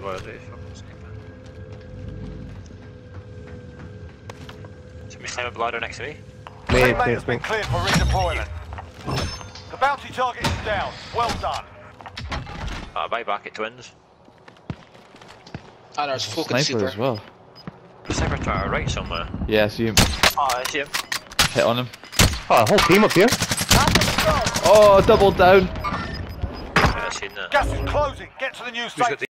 det var det fucking sniper. Somebody's climbing a ladder next to me. Mid, Teammate mid, been cleared for redeployment. The bounty target is down. Well done. Uh, bye, back at twins. Ah, oh, there's fucking Sniper super. as well. The Sniper to our right somewhere. Yeah, I see him. Oh, I see him. Hit on him. Oh, a whole team up here. Oh, double down. Yeah, I seen that. Gas is closing. Get to the new Who's